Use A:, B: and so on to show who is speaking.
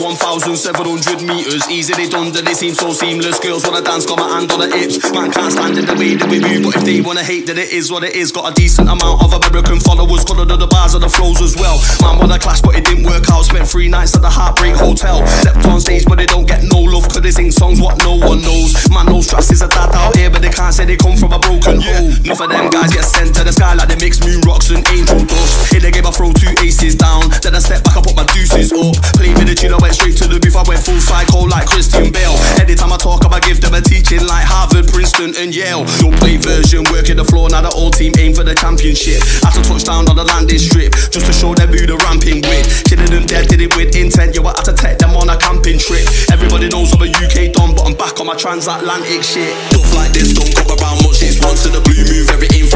A: 1,700 meters. Easily done, that they seem so seamless. Girls wanna dance, got my hand on the hips. Man can't stand in the way that we move, but if they wanna hate, then it is what it is. Got a decent amount of American colored of the bars of the flows as well. Man wanna clash, but it didn't work out. Spent three nights at the Heartbreak Hotel. Stepped on stage, but they don't get no love, cause they sing songs what no one knows. Man knows trust is a dad out here, but they can't say they come from a broken home. Enough of them guys get sent to the sky like they mix moon rocks and angel dust. In the game, I throw two aces down, then I step back, I put my deuces up. Play me the tune, I went straight to the booth, I went full psycho like Christian Bale. Harvard, Princeton, and Yale. No play version, working the floor, now the whole team aim for the championship. Had to touch down on the landing strip, just to show them who the ramping with. Killing them dead, did it with intent, yo, I had to take them on a camping trip. Everybody knows I'm a UK don, but I'm back on my transatlantic shit. Stuff like this don't come around much, it's once to the blue move, very infrequent.